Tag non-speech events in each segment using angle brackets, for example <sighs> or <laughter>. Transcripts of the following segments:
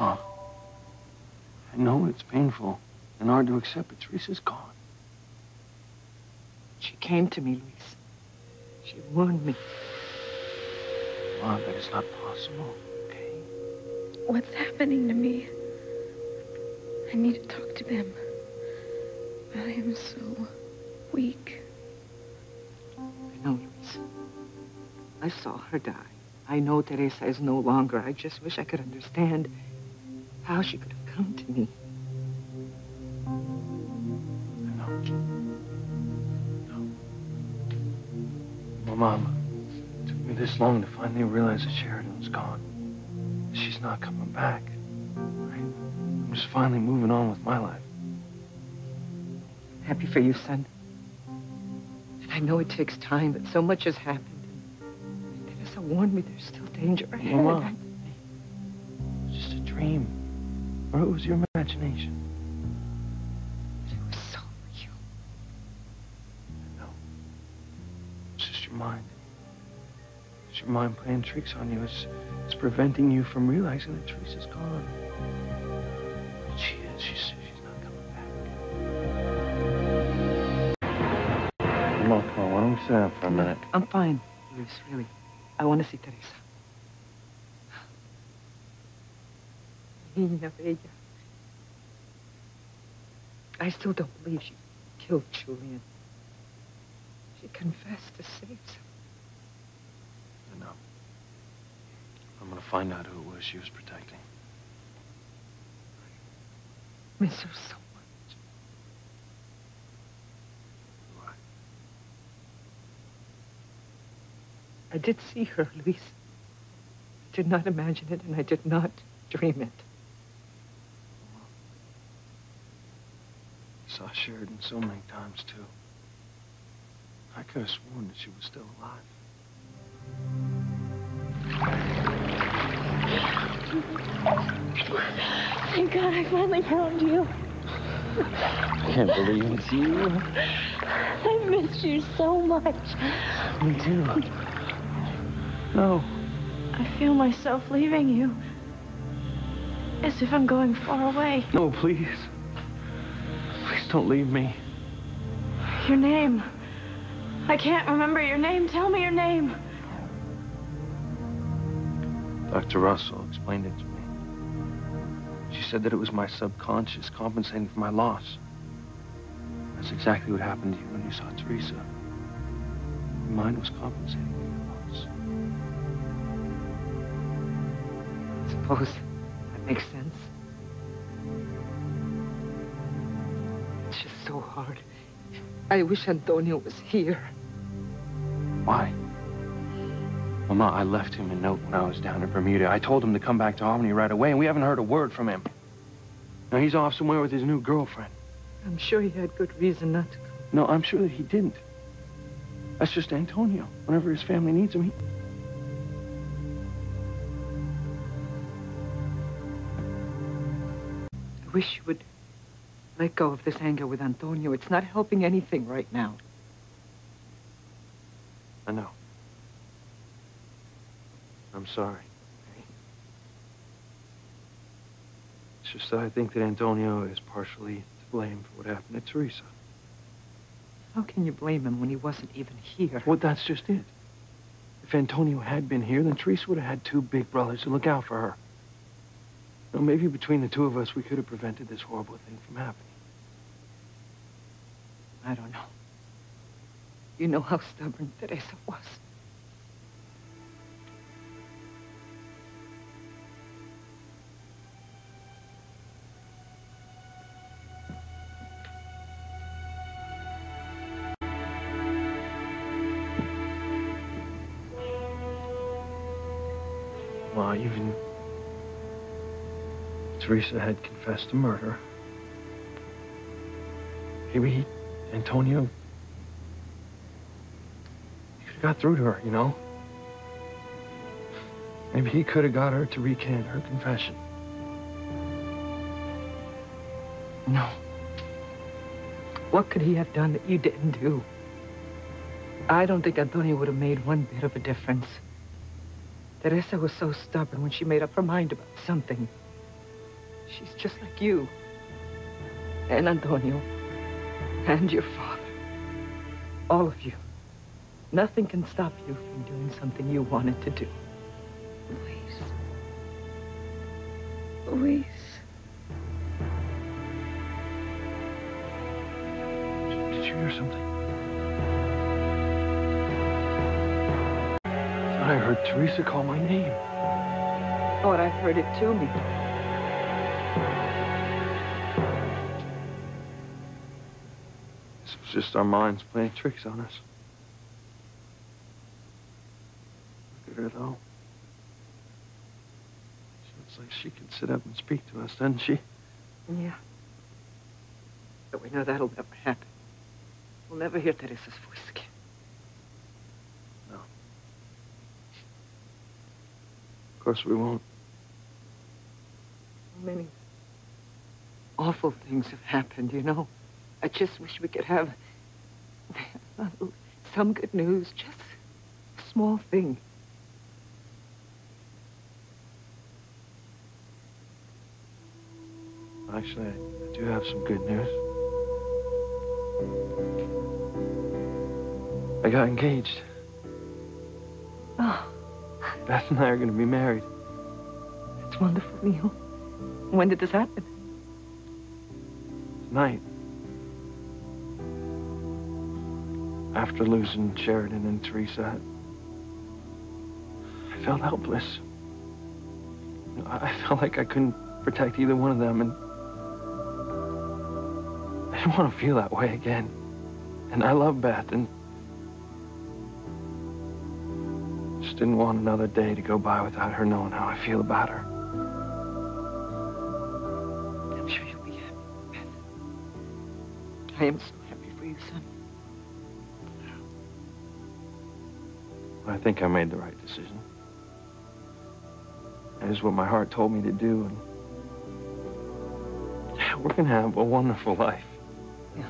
Mom, I know it's painful and hard to accept, but Teresa's gone. She came to me, Luis. She warned me. Mom, that is not possible, okay? What's happening to me? I need to talk to them. I am so weak. I know, Luis. I saw her die. I know Teresa is no longer. I just wish I could understand how she could have come to me. I know. No. Well, Mom, it took me this long to finally realize that Sheridan's gone. She's not coming back. Right? I'm just finally moving on with my life. Happy for you, son. And I know it takes time, but so much has happened. Teresa warned me there's still danger ahead. Mom, it's just a dream. Or it was your imagination. It was so real. No. It's just your mind. It's your mind playing tricks on you. It's, it's preventing you from realizing that Teresa's gone. But she is. She's, she's not coming back. Come on, come on. Why don't we sit down for a minute? I'm fine, Luis, really. I want to see Teresa. I still don't believe she killed Julian. She confessed to save him. I know. I'm gonna find out who it was she was protecting. I Miss her so much. Why? I did see her, Luis. I did not imagine it, and I did not dream it. Saw Sheridan so many times, too. I could have sworn that she was still alive. Thank God I finally found you. I can't believe it's you. I missed you so much. Me too. No. I feel myself leaving you. As if I'm going far away. No, please. Please don't leave me. Your name. I can't remember your name. Tell me your name. Dr. Russell explained it to me. She said that it was my subconscious compensating for my loss. That's exactly what happened to you when you saw Teresa. Your mind was compensating for your loss. Suppose that makes sense. So hard. I wish Antonio was here. Why? Mama, I left him a note when I was down in Bermuda. I told him to come back to Albany right away, and we haven't heard a word from him. Now, he's off somewhere with his new girlfriend. I'm sure he had good reason not to come. No, I'm sure that he didn't. That's just Antonio. Whenever his family needs him, he... I wish you would let go of this anger with Antonio. It's not helping anything right now. I know. I'm sorry. It's just that I think that Antonio is partially to blame for what happened to Teresa. How can you blame him when he wasn't even here? Well, that's just it. If Antonio had been here, then Teresa would have had two big brothers to look out for her. Now, maybe between the two of us, we could have prevented this horrible thing from happening. I don't know. You know how stubborn Teresa was. Well, even Teresa had confessed to murder. Maybe he, Antonio, he could have got through to her, you know? Maybe he could have got her to recant her confession. No. What could he have done that you didn't do? I don't think Antonio would have made one bit of a difference. Teresa was so stubborn when she made up her mind about something. She's just like you. And Antonio. And your father. All of you. Nothing can stop you from doing something you wanted to do. Luis. Luis. Did you hear something? I thought I heard Teresa call my name. Oh, and I've heard it too, me. Was just our minds playing tricks on us. Look at her, though. She looks like she could sit up and speak to us, doesn't she? Yeah. But we know that'll never happen. We'll never hear Teresa's voice again. No. Of course we won't. Many awful things have happened, you know. I just wish we could have some good news, just a small thing. Actually, I, do have some good news. I got engaged. Oh, Beth and I are going to be married. That's wonderful, Neil. When did this happen? Tonight. After losing Sheridan and Teresa, I felt helpless. I felt like I couldn't protect either one of them, and I didn't want to feel that way again. And I love Beth, and just didn't want another day to go by without her knowing how I feel about her. I'm sure you'll be happy, Beth. I am so happy for you, son. I think I made the right decision. That is what my heart told me to do, and <laughs> we're gonna have a wonderful life. Yeah.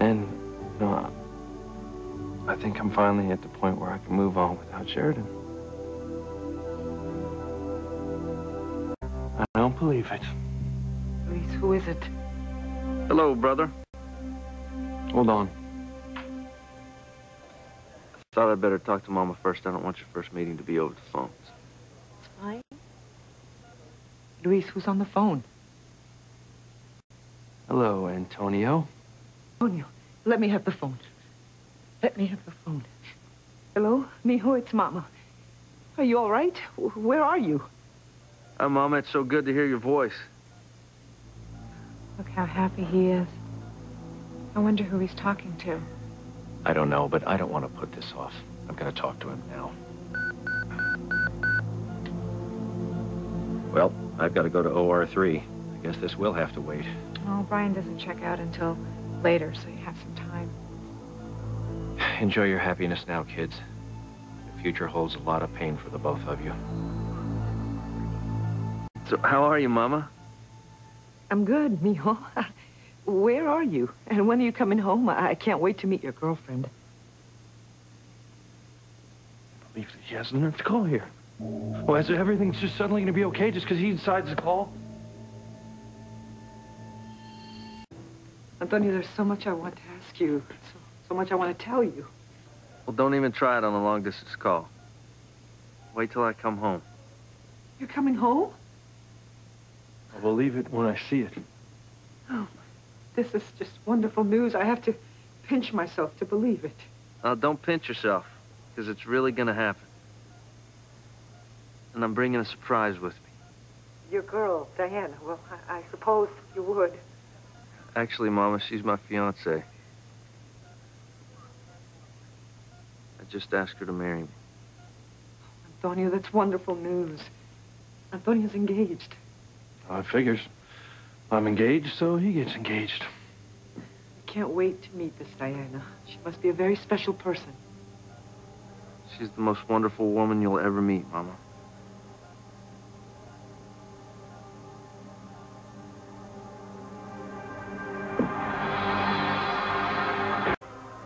And you know, I, I think I'm finally at the point where I can move on without Sheridan. I don't believe it. Luis, who is it? Hello, brother. Hold on. Thought I'd better talk to Mama first. I don't want your first meeting to be over the phone. It's fine. Luis, who's on the phone? Hello, Antonio. Antonio, let me have the phone. Let me have the phone. Hello, mijo, it's Mama. Are you all right? Where are you? Oh, Mama, it's so good to hear your voice. Look how happy he is. I wonder who he's talking to. I don't know, but I don't want to put this off. I'm going to talk to him now. Well, I've got to go to OR3. I guess this will have to wait. Oh, Brian doesn't check out until later, so you have some time. <sighs> Enjoy your happiness now, kids. The future holds a lot of pain for the both of you. So, how are you, Mama? I'm good, <laughs> mijo. Where are you? And when are you coming home? I I can't wait to meet your girlfriend. I believe that he has the nerve to call here. Oh, is everything's just suddenly going to be okay just because he decides to call? Antonio, there's so much I want to ask you. So, so much I want to tell you. Well, don't even try it on a long distance call. Wait till I come home. You're coming home? I'll believe it when I see it. Oh, <gasps> this is just wonderful news. I have to pinch myself to believe it. Now, don't pinch yourself, because it's really going to happen. And I'm bringing a surprise with me. Your girl, Diana. Well, I, I suppose you would. Actually, Mama, she's my fiancée. I just asked her to marry me. Antonio, that's wonderful news. Antonio's engaged. I figures. I'm engaged, so he gets engaged. I can't wait to meet this Diana. She must be a very special person. She's the most wonderful woman you'll ever meet, Mama.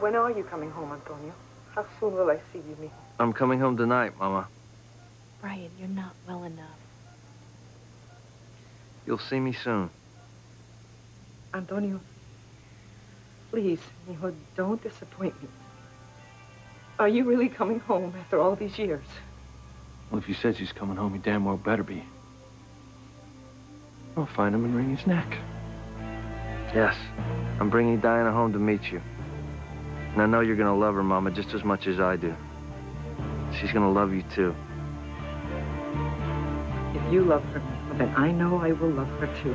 When are you coming home, Antonio? How soon will I see you, mijo? I'm coming home tonight, Mama. Brian, you're not well enough. You'll see me soon. Antonio, please, mijo, don't disappoint me. Are you really coming home after all these years? Well, if he says he's coming home, he damn well better be. I'll find him and wring his neck. Yes. I'm bringing Diana home to meet you. And I know you're gonna love her, Mama, just as much as I do. She's gonna love you, too. If you love her, then I know I will love her too.